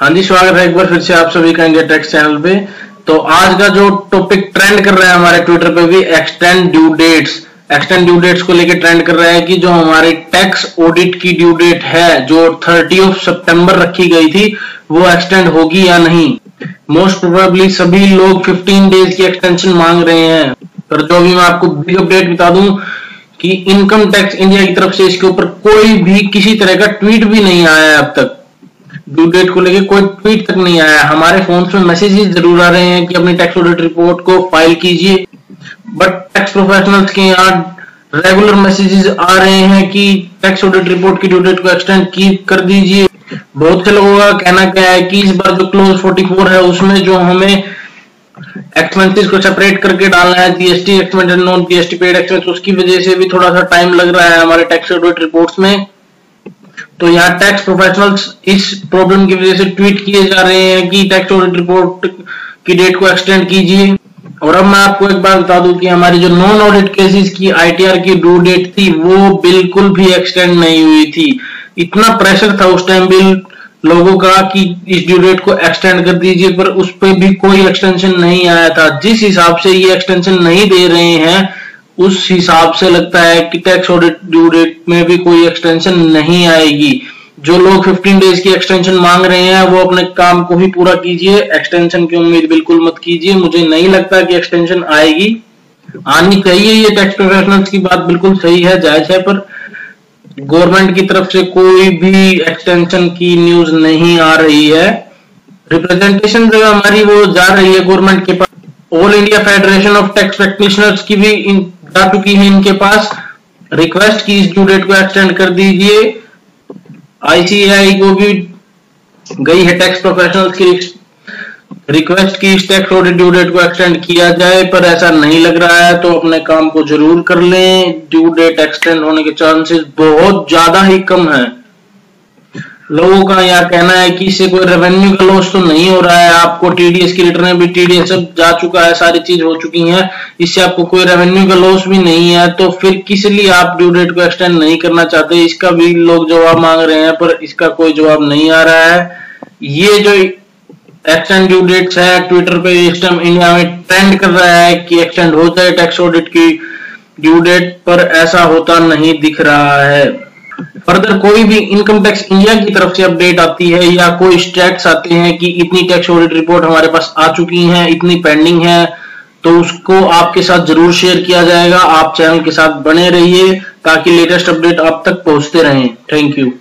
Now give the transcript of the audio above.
हाँ जी, स्वागत है एक बार फिर से आप सभी का इंडिया टैक्स चैनल पे। तो आज का जो टॉपिक ट्रेंड कर रहा है हमारे ट्विटर पे भी extend due dates extend due dates को लेकर ट्रेंड कर रहा है कि जो हमारे टैक्स ऑडिट की ड्यू डेट है, जो थर्टी ऑफ़ सितंबर रखी गई थी, वो एक्सटेंड होगी या नहीं? मोस्ट प्रोबेबली सभी लोग 15 डेज़ की एक्सटेंशन मांग रहे हैं। पर जो भी मैं आपको बिग अपडेट बता दूँ कि इनकम टैक्स इंडिया की तरफ़ से इसके ऊपर कोई भी, किसी तरह का ट्वीट भी नहीं आया है अब तक। ड्यू डेट को लेके कोई ट्वीट तक नहीं आया। हमारे फ़ोन में मैसेजेस ज़रूर आ रहे हैं कि अपनी टैक्स ऑडिट रिपोर्ट को फ़ाइल कीजिए। बट टैक्स प्रोफेशनल्स के यहाँ रेगुलर मैसेजेस आ रहे हैं कि टैक्स ऑडिट रिपोर्ट की ड्यू डेट को एक्सटेंड की कर दीजिए। बहुत से लोगों का कहना क्या है कि इस बार जो क्लोज 44 है, उसमें जो हमें एक्सपेंसेस को सेपरेट करके डालना है GST expense non GST paid expense उसकी वजह से भी थोड़ा सा टाइम लग रहा है हमारे टैक्स ऑडिट रिपोर्ट्स में। तो यहाँ टैक्स प्रोफेशनल्स इस प्रॉब्लम की वजह से ट्वीट किए जा रहे हैं कि टैक्स ऑडिट रिपोर्ट की डेट को एक्सटेंड कीजिए। और अब मैं आपको एक बार बता दूँ कि हमारी जो नॉन ऑडिट केसेस की आईटीआर की ड्यू डेट थी, वो बिल्कुल भी एक्सटेंड नहीं हुई थी। इतना प्रेशर था उस टाइम बिल लोगों का कि इस ड्यू डेट को एक्सटेंड कर दीजिए, पर उस पर भी कोई एक्सटेंशन नहीं आया था। जिस हिसाब से ये एक्सटेंशन नहीं दे रहे हैं उस हिसाब से लगता है कि टैक्स ऑडिट ड्यू डेट में भी कोई एक्सटेंशन नहीं आएगी। जो लोग 15 डेज़ की एक्सटेंशन मांग रहे हैं, वो अपने काम को ही पूरा कीजिए। एक्सटेंशन की उम्मीद बिल्कुल मत कीजिए। मुझे नहीं लगता कि एक्सटेंशन आएगी। आनी चाहिए ये टैक्स प्रोफेशनल्स की बात बिल्कुल सही है, जायज़ है, पर गवर्नमेंट की तरफ़ से कोई भी एक्सटेंशन की न्यूज़ नहीं आ रही है। रिप्रेजेंटेशन जो हमारी वो जा रही है गवर्नमेंट के पास। All India federation of tax practitioners की भी जा चुकी है इनके पास। रिक्वेस्ट की इस ड्यू डेट को एक्सटेंड कर दीजिए। आईसीआई को भी गई है टैक्स प्रोफेशनल्स की रिक्वेस्ट की इस टैक्स ऑडिट ड्यू डेट को एक्सटेंड किया जाए, पर ऐसा नहीं लग रहा है तो अपने काम को ज़रूर कर लें। ड्यू डेट एक्सटेंड होने के चांसेस बहुत ज़्यादा ही कम है। लोगों का यह कहना है कि इससे कोई रेवेन्यू का लॉस तो नहीं हो रहा है। आपको टीडीएस की रिटर्न भी टीडीएस सब जा चुका है, सारी चीज़ हो चुकी है। इससे आपको कोई रेवेन्यू का लॉस भी नहीं है तो फिर किस लिए आप ड्यू डेट को एक्सटेंड नहीं करना चाहते? इसका भी लोग जवाब मांग रहे हैं, पर इसका कोई जवाब नहीं आ रहा है। ये जो एक्सटेंड ड्यू डेट्स है ट्विटर पे इस टाइम इंडिया में ट्रेंड कर रहा है कि एक्सटेंड हो जाए टैक्स ऑडिट की ड्यू डेट पर ऐसा होता नहीं दिख रहा है। फर्दर कोई भी इनकम टैक्स इंडिया की तरफ़ से अपडेट आती है या कोई स्टैट्स आते हैं कि इतनी टैक्स ऑडिट रिपोर्ट हमारे पास आ चुकी है, इतनी पेंडिंग है तो उसको आपके साथ ज़रूर शेयर किया जाएगा। आप चैनल के साथ बने रहिए ताकि लेटेस्ट अपडेट आप तक पहुँचते रहें। Thank you